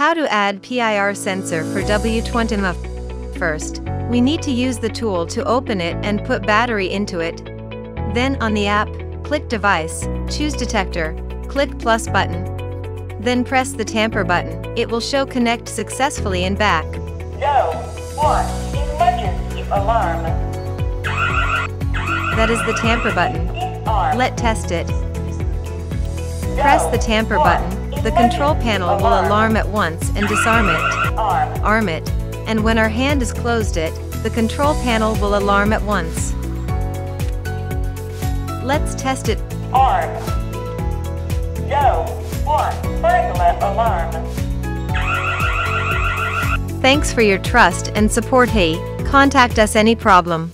How to add PIR sensor for W20MF. First, we need to use the tool to open it and put battery into it. Then on the app, click device, choose detector, click plus button. Then press the tamper button, it will show connect successfully and back. No. One. Emergency alarm. That is the tamper button. Let test it. Press the tamper button, the control panel will alarm at once and disarm it. Arm. It, and when our hand is closed it, the control panel will alarm at once. Let's test it. Arm. No. One. Burglar alarm. Thanks for your trust and support hey, contact us any problem.